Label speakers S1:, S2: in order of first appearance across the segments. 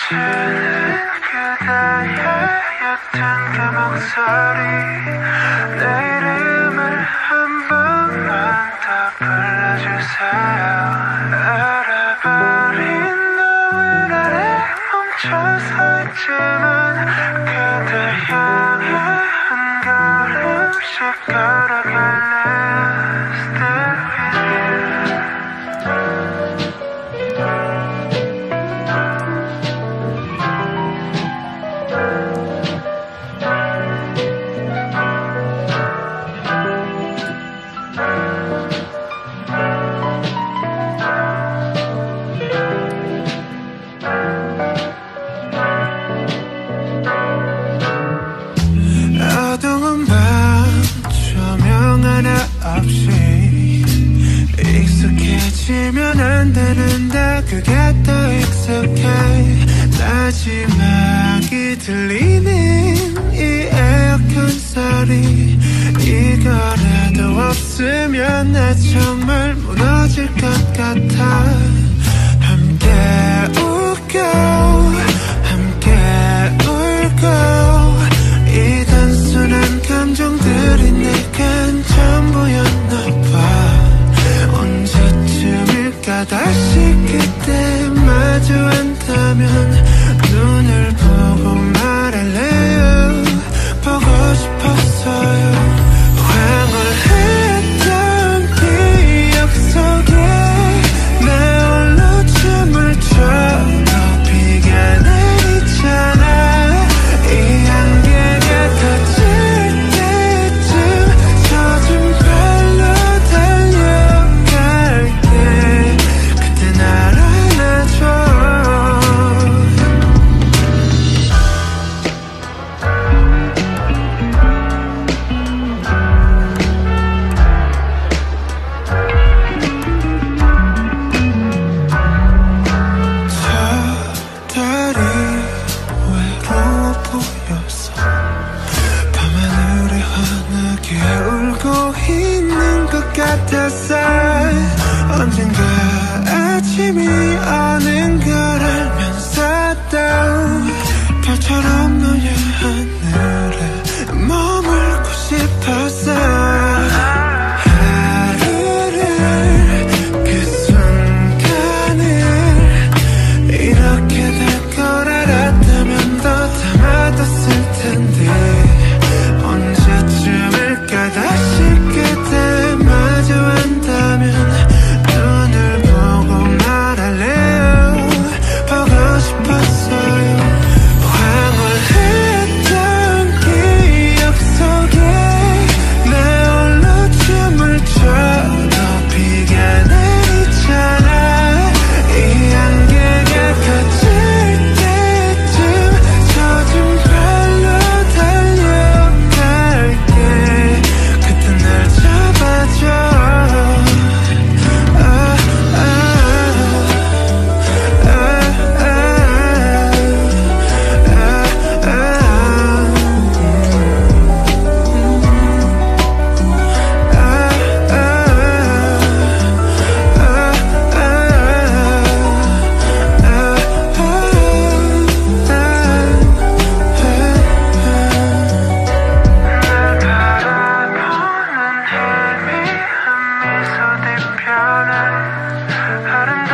S1: 혹시 그대의 옅은 그 목소리 내 들리는 이 에어컨 소리. 이거라도 없으면 나 정말 무너질 것 같아. 함께 웃고 함께 울고. 이 단순한 감정들이 내겐 전부였나봐. 언제쯤일까 다시 그때 마주한다면 내 편을 하는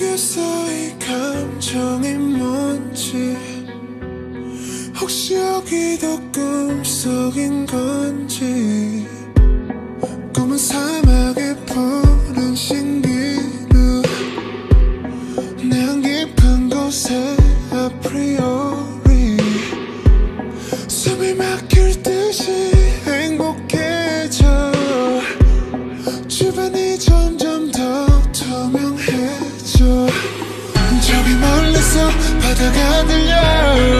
S1: 모르겠어 이 감정이 뭔지. 혹시 여기도 꿈속인 건지. 꿈은 사막의 푸른 신비로 내 향 깊은 곳에 together now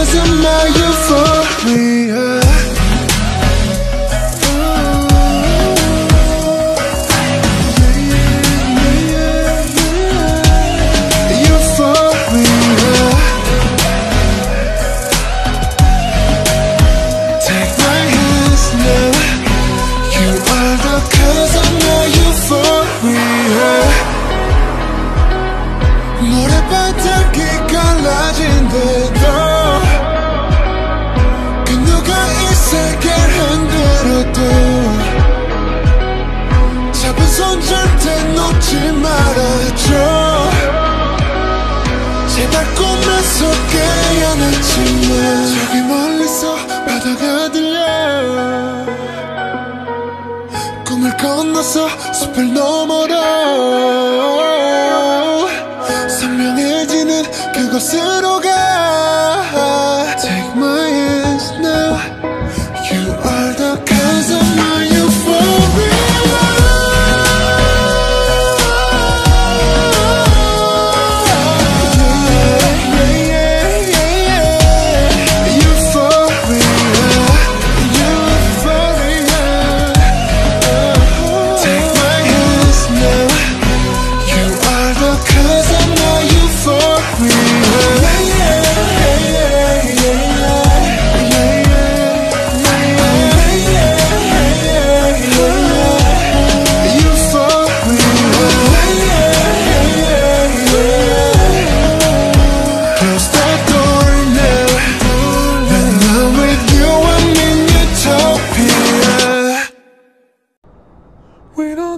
S1: doesn't matter 있어 숲을 넘어라.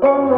S2: Oh,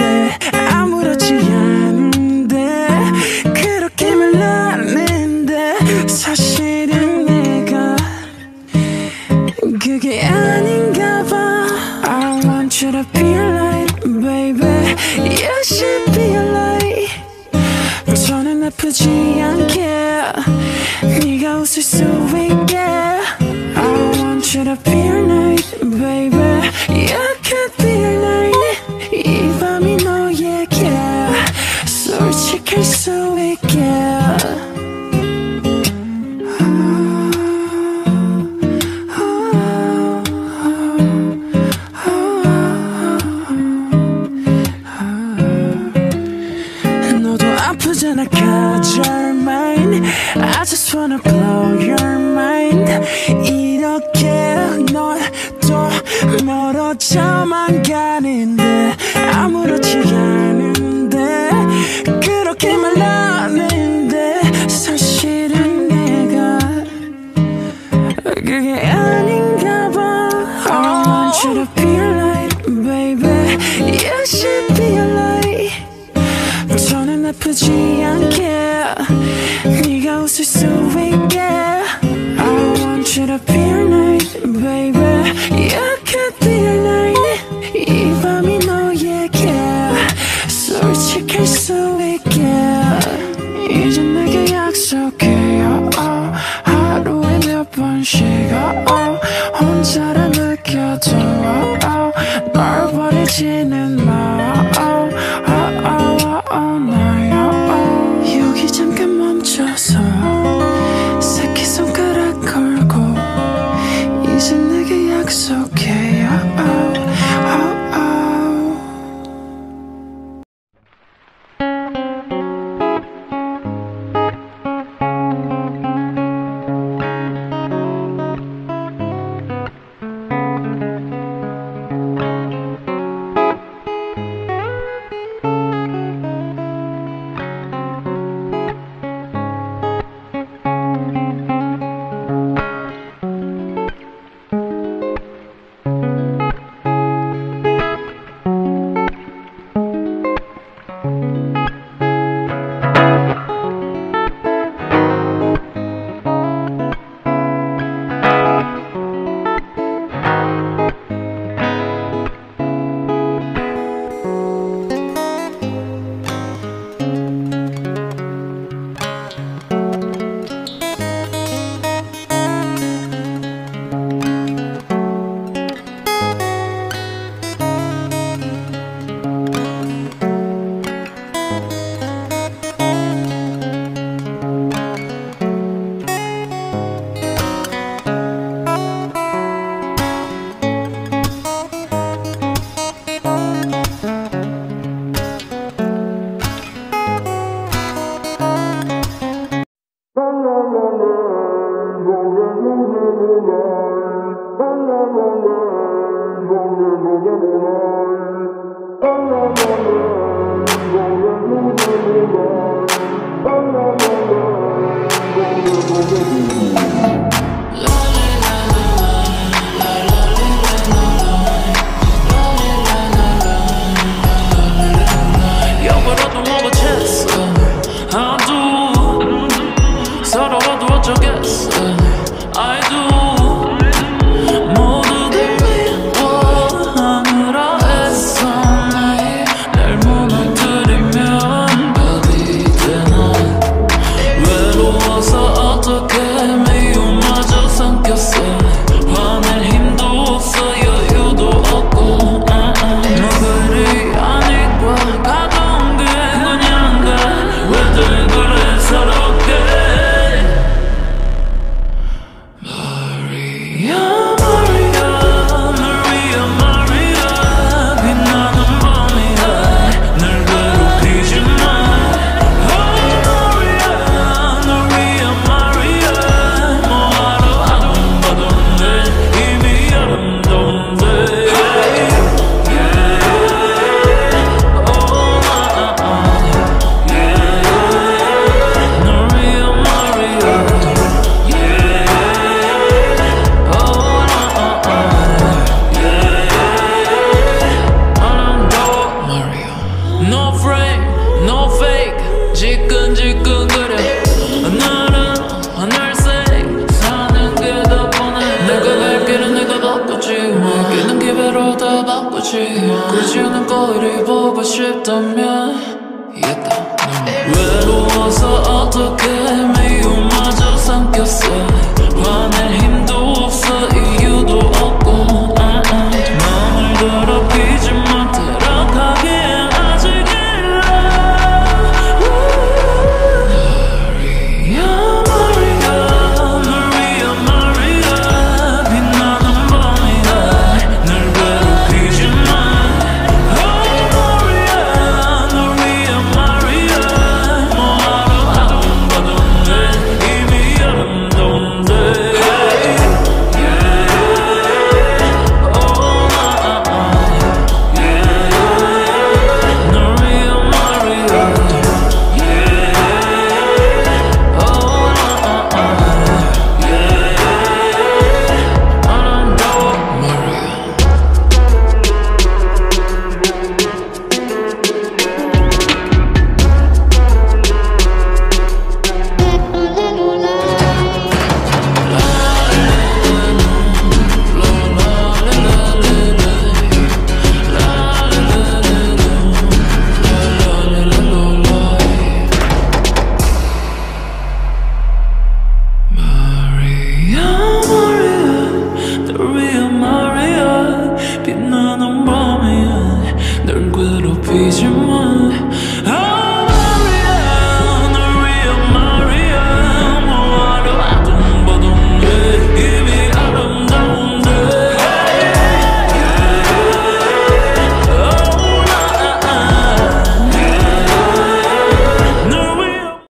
S2: 그게
S3: 아닌가 봐 I want you to be a light baby You should be a light 저는 아프지 않게 네가 웃을 수 있게 I want you to be a night baby You could be a night 이 밤이 너에게 솔직할 수 있게 아프잖아 cause you're mine I just wanna blow your mind 이렇게 넌또 멀어져만 가는데 아무렇지 않은데 그렇게 말하는데 사실은 내가 그게 아닌가 봐 I want you to be light baby You should 저는 아프지 않게